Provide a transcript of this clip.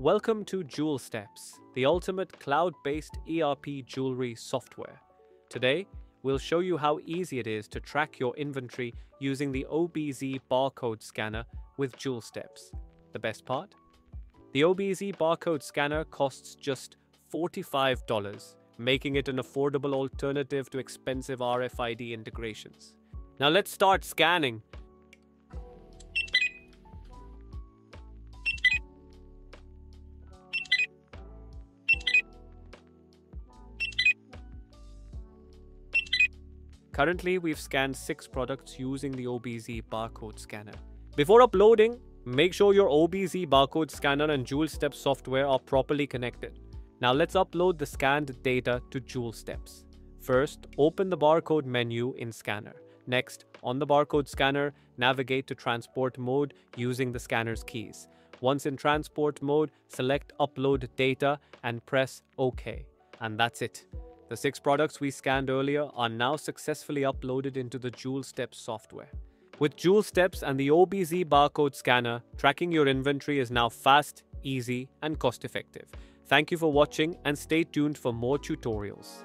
Welcome to JewelSteps, the ultimate cloud based ERP jewelry software. Today, we'll show you how easy it is to track your inventory using the OBZ barcode scanner with JewelSteps. The best part? The OBZ barcode scanner costs just $45, making it an affordable alternative to expensive RFID integrations. Now let's start scanning. Currently, we've scanned six products using the OBZ barcode scanner. Before uploading, make sure your OBZ barcode scanner and JewelSteps software are properly connected. Now let's upload the scanned data to JewelSteps. First, open the barcode menu in Scanner. Next, on the barcode scanner, navigate to transport mode using the scanner's keys. Once in transport mode, select Upload Data and press OK. And that's it. The six products we scanned earlier are now successfully uploaded into the JewelSteps software. With JewelSteps and the OBZ barcode scanner, tracking your inventory is now fast, easy, and cost effective. Thank you for watching and stay tuned for more tutorials.